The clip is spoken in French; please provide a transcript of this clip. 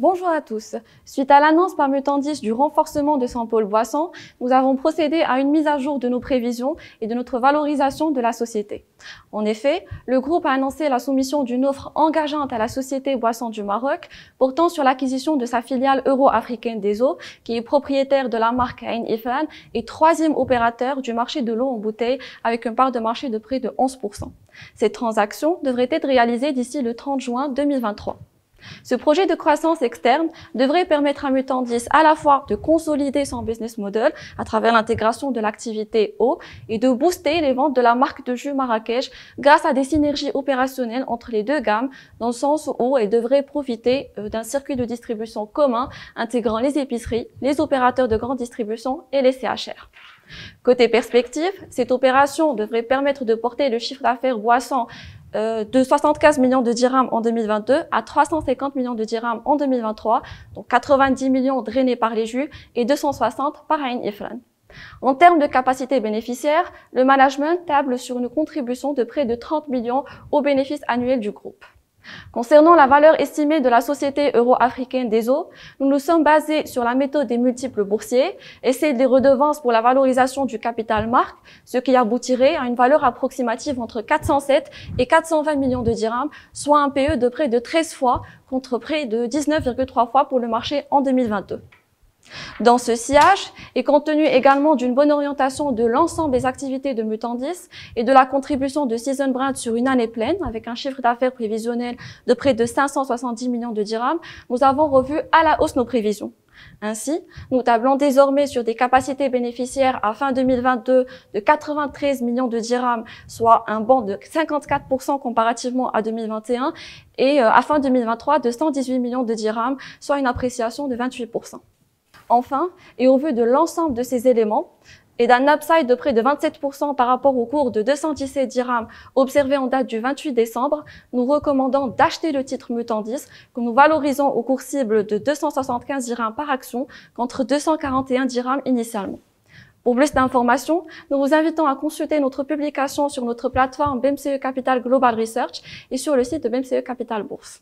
Bonjour à tous. Suite à l'annonce par Mutandis du renforcement de Saint-Paul Boisson, nous avons procédé à une mise à jour de nos prévisions et de notre valorisation de la société. En effet, le groupe a annoncé la soumission d'une offre engageante à la société Boisson du Maroc portant sur l'acquisition de sa filiale euro-africaine des eaux, qui est propriétaire de la marque Ain Ifan et troisième opérateur du marché de l'eau en bouteille avec une part de marché de près de 11%. Cette transaction devrait être réalisée d'ici le 30 juin 2023. Ce projet de croissance externe devrait permettre à Mutandis à la fois de consolider son business model à travers l'intégration de l'activité eau et de booster les ventes de la marque de jus Marrakech grâce à des synergies opérationnelles entre les deux gammes dans le sens où elle devrait profiter euh, d'un circuit de distribution commun intégrant les épiceries, les opérateurs de grande distribution et les CHR. Côté perspective, cette opération devrait permettre de porter le chiffre d'affaires boisson euh, de 75 millions de dirhams en 2022 à 350 millions de dirhams en 2023, donc 90 millions drainés par les jus et 260 par Ain Ifran. En termes de capacité bénéficiaire, le management table sur une contribution de près de 30 millions au bénéfice annuel du groupe. Concernant la valeur estimée de la Société euro-africaine des eaux, nous nous sommes basés sur la méthode des multiples boursiers et celle des redevances pour la valorisation du capital marque, ce qui aboutirait à une valeur approximative entre 407 et 420 millions de dirhams, soit un PE de près de 13 fois contre près de 19,3 fois pour le marché en 2022. Dans ce sillage, et compte tenu également d'une bonne orientation de l'ensemble des activités de Mutandis et de la contribution de Season Brand sur une année pleine, avec un chiffre d'affaires prévisionnel de près de 570 millions de dirhams, nous avons revu à la hausse nos prévisions. Ainsi, nous tablons désormais sur des capacités bénéficiaires à fin 2022 de 93 millions de dirhams, soit un bond de 54% comparativement à 2021, et euh, à fin 2023 de 118 millions de dirhams, soit une appréciation de 28%. Enfin, et au vu de l'ensemble de ces éléments, et d'un upside de près de 27% par rapport au cours de 217 dirhams observé en date du 28 décembre, nous recommandons d'acheter le titre Mutandis que nous valorisons au cours cible de 275 dirhams par action contre 241 dirhams initialement. Pour plus d'informations, nous vous invitons à consulter notre publication sur notre plateforme BMCE Capital Global Research et sur le site de BMCE Capital Bourse.